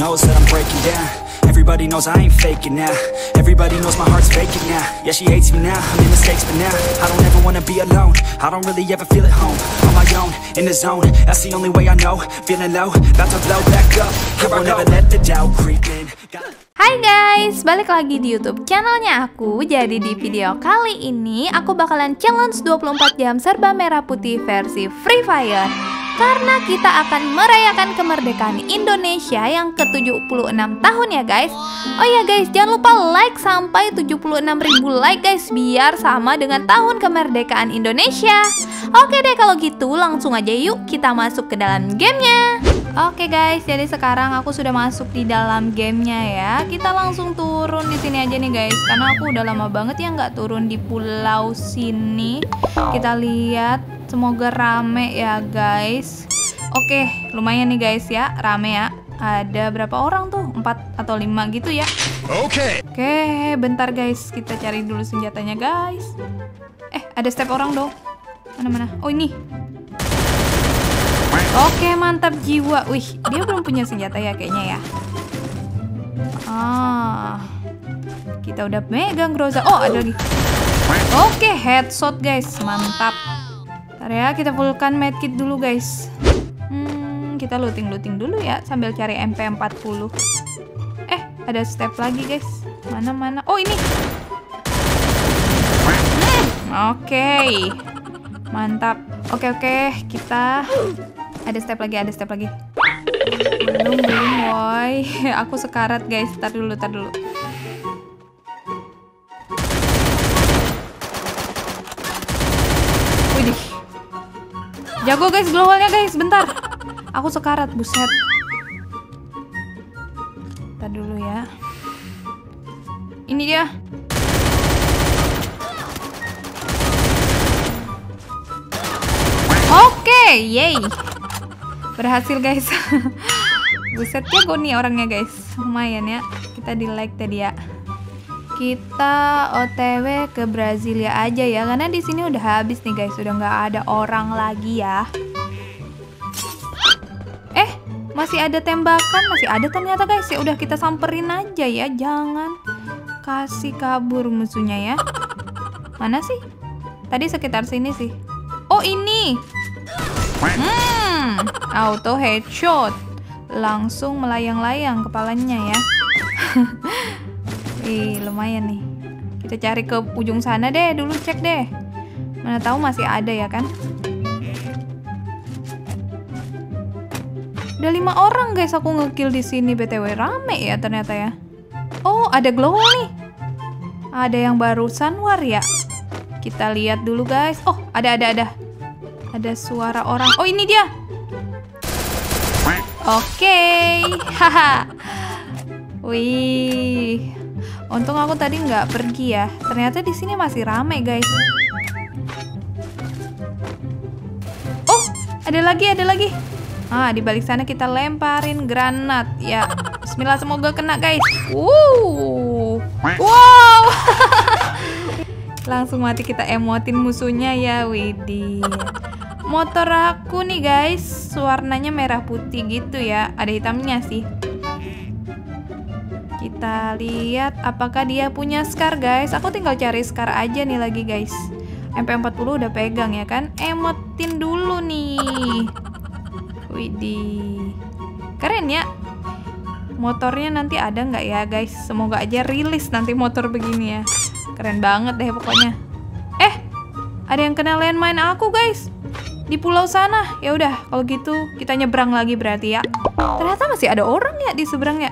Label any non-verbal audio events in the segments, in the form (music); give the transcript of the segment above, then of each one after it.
Knows that I'm breaking down. Everybody knows I ain't faking now. Everybody knows my heart's faking now. Yeah, she hates me now. I made mistakes, but now I don't ever wanna be alone. I don't really ever feel at home. On my own, in the zone. That's the only way I know. Feeling low, about to blow back up. Here I never let the doubt creep in. Hai guys, balik lagi di YouTube channelnya aku. Jadi di video kali ini aku bakalan challenge 24 jam serba merah putih versi Free Fire. Karena kita akan merayakan kemerdekaan Indonesia yang ke-76 tahun ya guys. Oh ya guys, jangan lupa like sampai 76.000 like guys biar sama dengan tahun kemerdekaan Indonesia. Oke deh kalau gitu langsung aja yuk kita masuk ke dalam gamenya. Oke guys, jadi sekarang aku sudah masuk di dalam gamenya ya. Kita langsung turun di sini aja nih guys, karena aku udah lama banget ya nggak turun di pulau sini. Kita lihat, semoga rame ya guys. Oke, lumayan nih guys ya, rame ya. Ada berapa orang tuh? 4 atau 5 gitu ya. Okay. Oke, bentar guys, kita cari dulu senjatanya guys. Eh, ada step orang dong. Mana mana? Oh ini. Oke, mantap jiwa. Wih, dia belum punya senjata ya kayaknya ya. Ah. Kita udah megang Groza. Oh, ada lagi. Oke, headshot guys. Mantap. Ntar ya, kita fullkan medkit dulu guys. Hmm, kita looting-looting dulu ya sambil cari MP40. Eh, ada step lagi guys. Mana-mana. Oh, ini. Hmm, Oke. Mantap. Oke, oke. Kita ada step lagi, ada step lagi. Belum, belum, woi. (laughs) Aku sekarat, guys. Tar dulu, tar dulu. Widih. Jago, guys, glowalnya, guys. Bentar. Aku sekarat, buset. Tar dulu ya. Ini dia. Oke, yay. Berhasil guys. (laughs) Buset jago nih orangnya guys. Lumayan ya. Kita di like tadi ya. Kita OTW ke Brasilia aja ya karena di sini udah habis nih guys. Udah nggak ada orang lagi ya. Eh, masih ada tembakan, masih ada ternyata guys. Ya udah kita samperin aja ya. Jangan kasih kabur musuhnya ya. Mana sih? Tadi sekitar sini sih. Oh, ini. Hmm, auto headshot. Langsung melayang-layang kepalanya ya. (laughs) Ih, lumayan nih. Kita cari ke ujung sana deh, dulu cek deh. Mana tahu masih ada ya kan? Udah lima orang guys aku ngekill di sini btw rame ya ternyata ya. Oh ada glow nih. Ada yang barusan war ya. Kita lihat dulu guys. Oh ada ada ada. Ada suara orang. Oh, ini dia. Oke. Haha. Wih. Untung aku tadi nggak pergi ya. Ternyata di sini masih rame, guys. Oh, ada lagi, ada lagi. Ah, di balik sana kita lemparin granat. Ya, Bismillah semoga kena, guys. Wow. Wow. (laughs) Langsung mati kita emotin musuhnya ya, Widih motor aku nih guys. Warnanya merah putih gitu ya. Ada hitamnya sih. Kita lihat apakah dia punya scar guys. Aku tinggal cari scar aja nih lagi guys. MP40 udah pegang ya kan? Emotin dulu nih. Widih. Keren ya. Motornya nanti ada nggak ya guys? Semoga aja rilis nanti motor begini ya. Keren banget deh pokoknya. Eh ada yang kena landmine aku guys di pulau sana. Ya udah, kalau gitu kita nyebrang lagi berarti ya. Ternyata masih ada orang ya di seberangnya.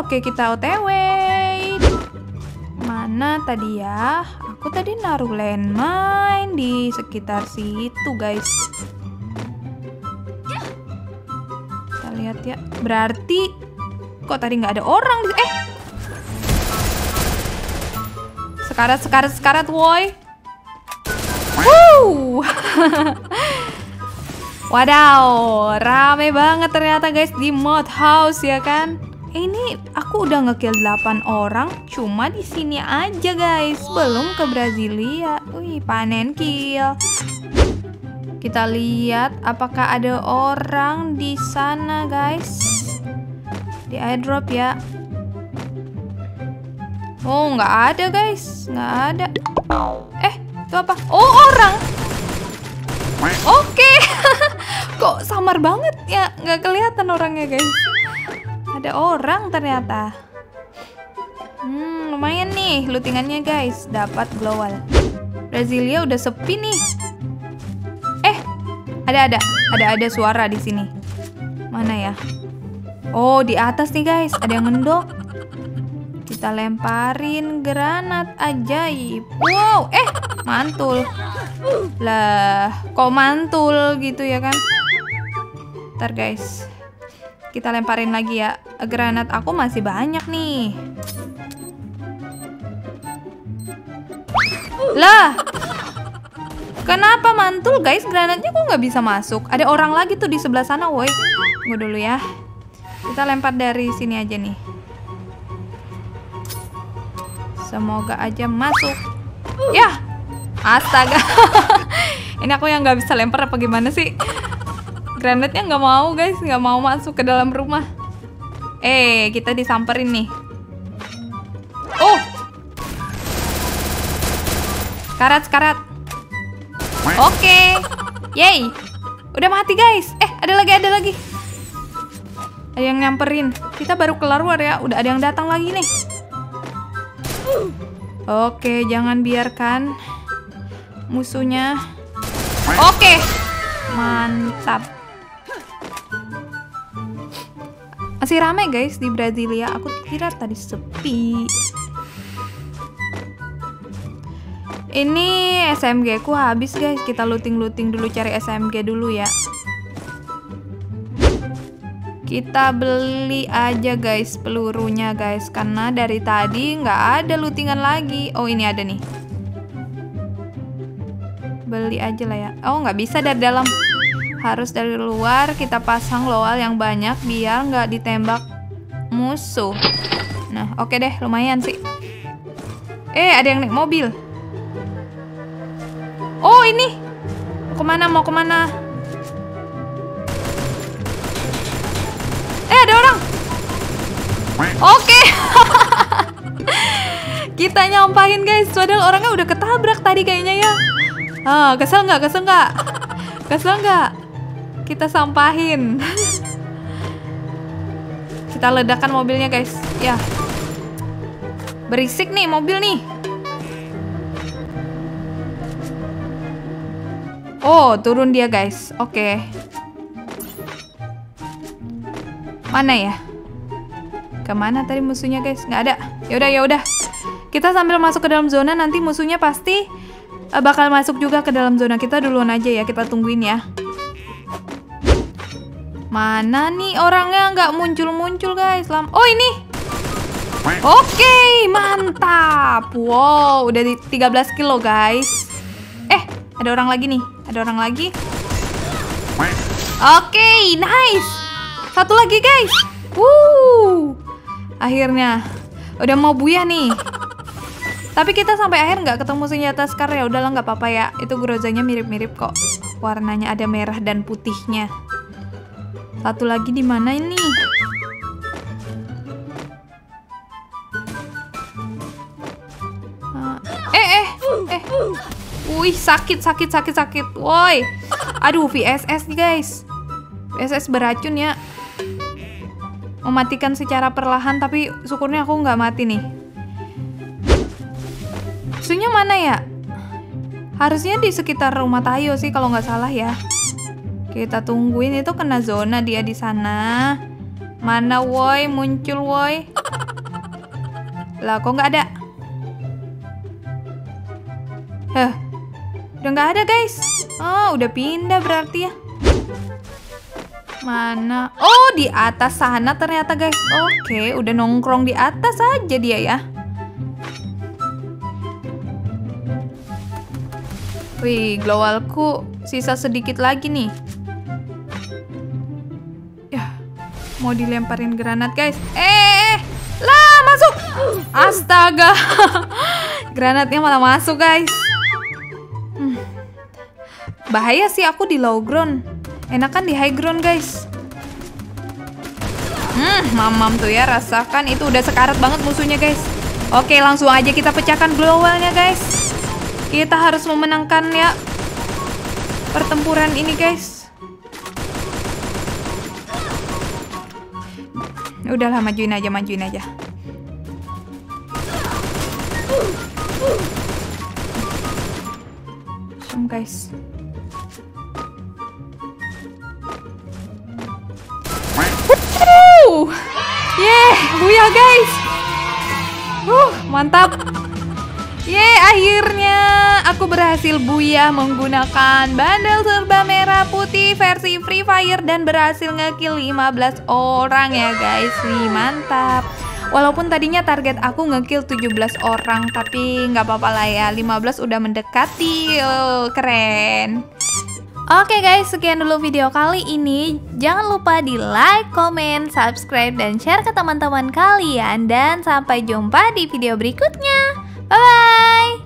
Oke, kita OTW. Mana tadi ya? Aku tadi naruh landmine di sekitar situ, guys. Kita lihat ya. Berarti kok tadi nggak ada orang eh sekarat sekarat sekarat woi Wow. (laughs) Wadaw, rame banget ternyata guys di mod house ya kan. Ini aku udah ngekill 8 orang cuma di sini aja guys, belum ke Brasilia. Wih, panen kill. Kita lihat apakah ada orang di sana guys. Di airdrop ya. Oh, nggak ada guys, nggak ada. Eh, itu apa? Oh, orang. Oke, (laughs) kok samar banget ya? Nggak kelihatan orangnya guys. Ada orang ternyata. Hmm, lumayan nih lootingannya guys. Dapat glowal. Brasilia udah sepi nih. Eh, ada ada, ada ada suara di sini. Mana ya? Oh, di atas nih guys, ada yang ngendok. Kita lemparin granat ajaib. Wow, eh, mantul. Lah, kok mantul gitu ya kan? Ntar guys, kita lemparin lagi ya. Granat aku masih banyak nih. Lah, kenapa mantul guys? Granatnya kok nggak bisa masuk? Ada orang lagi tuh di sebelah sana, woi. Tunggu dulu ya. Kita lempar dari sini aja nih. Semoga aja masuk. Ya, astaga. (laughs) Ini aku yang nggak bisa lempar apa gimana sih? Granatnya nggak mau guys, nggak mau masuk ke dalam rumah. Eh, kita disamperin nih. Oh, karat karat. Oke, yay. Udah mati guys. Eh, ada lagi, ada lagi. Ada yang nyamperin. Kita baru keluar ya. Udah ada yang datang lagi nih. Oke, jangan biarkan musuhnya. Oke, mantap. Masih rame guys di Brasilia. Aku kira tadi sepi. Ini SMG ku habis guys. Kita looting-looting dulu cari SMG dulu ya. Kita beli aja guys pelurunya guys karena dari tadi nggak ada lootingan lagi. Oh ini ada nih. Beli aja lah ya. Oh nggak bisa dari dalam. Harus dari luar kita pasang lowal yang banyak biar nggak ditembak musuh. Nah oke deh lumayan sih. Eh ada yang naik mobil. Oh ini. Mau ke mana mau ke mana? Eh ada orang. Oke. (laughs) Kita nyampahin guys. Padahal orangnya udah ketabrak tadi kayaknya ya. Ah, kesel nggak? Kesel nggak? Kesel nggak? Kita sampahin. Kita ledakan mobilnya guys. Ya. Berisik nih mobil nih. Oh, turun dia guys. Oke. Mana ya? Ke mana tadi musuhnya guys? Nggak ada. Yaudah, yaudah. Kita sambil masuk ke dalam zona nanti musuhnya pasti uh, bakal masuk juga ke dalam zona kita duluan aja ya. Kita tungguin ya. Mana nih orangnya nggak muncul-muncul guys? Lam oh ini. Oke, mantap. Wow, udah di 13 kilo guys. Eh, ada orang lagi nih. Ada orang lagi. Oke, nice. Satu lagi guys. Wuh. Akhirnya udah mau buyah nih. Tapi kita sampai akhir nggak ketemu senjata Scar ya udahlah nggak apa-apa ya. Itu grozanya mirip-mirip kok. Warnanya ada merah dan putihnya. Satu lagi di mana ini? Ah, Eh eh eh. Wih sakit sakit sakit sakit. Woi. Aduh VSS nih guys. VSS beracun ya. Mematikan secara perlahan tapi syukurnya aku nggak mati nih. Musuhnya mana ya? Harusnya di sekitar rumah Tayo sih kalau nggak salah ya. Kita tungguin itu kena zona dia di sana. Mana woi muncul woi? Lah kok nggak ada? Heh, udah nggak ada guys. Oh udah pindah berarti ya. Mana? Oh di atas sana ternyata guys. Oke udah nongkrong di atas aja dia ya. Wih, glowalku sisa sedikit lagi nih. Ya, mau dilemparin granat guys. Eh, lah masuk. Astaga, (laughs) granatnya malah masuk guys. Hmm. Bahaya sih aku di low ground. Enakan di high ground guys. Hmm, mamam tuh ya, rasakan itu udah sekarat banget musuhnya guys. Oke, langsung aja kita pecahkan glowalnya guys. Kita harus memenangkan ya pertempuran ini guys. Udahlah majuin aja, majuin aja. Zoom guys. Yeah, buya guys. Uh, mantap. Yeay, akhirnya aku berhasil buya menggunakan bandel serba merah putih versi Free Fire dan berhasil ngekill 15 orang ya guys. Wih, mantap. Walaupun tadinya target aku ngekill 17 orang, tapi nggak apa-apa lah ya. 15 udah mendekati. Oh, keren. Oke guys, sekian dulu video kali ini. Jangan lupa di like, comment, subscribe, dan share ke teman-teman kalian. Dan sampai jumpa di video berikutnya. 拜拜。